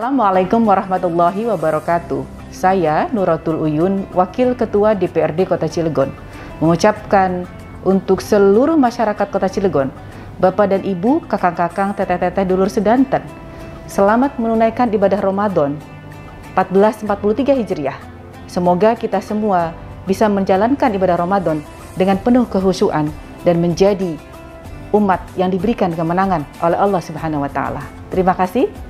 Assalamualaikum warahmatullahi wabarakatuh. Saya Nuratul Uyun, Wakil Ketua DPRD Kota Cilegon, mengucapkan untuk seluruh masyarakat Kota Cilegon, Bapak dan Ibu, kakang-kakang, teteh-teteh, dulur sedanten, selamat menunaikan ibadah Ramadan 1443 Hijriah. Semoga kita semua bisa menjalankan ibadah Ramadan dengan penuh kehusuan dan menjadi umat yang diberikan kemenangan oleh Allah Subhanahu wa taala. Terima kasih.